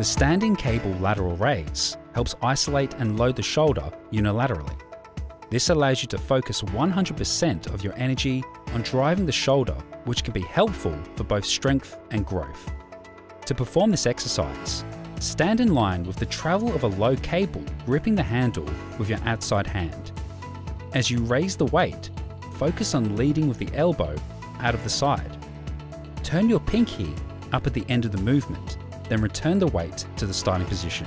The standing cable lateral raise helps isolate and load the shoulder unilaterally. This allows you to focus 100% of your energy on driving the shoulder, which can be helpful for both strength and growth. To perform this exercise, stand in line with the travel of a low cable gripping the handle with your outside hand. As you raise the weight, focus on leading with the elbow out of the side. Turn your pinky up at the end of the movement, then return the weight to the starting position.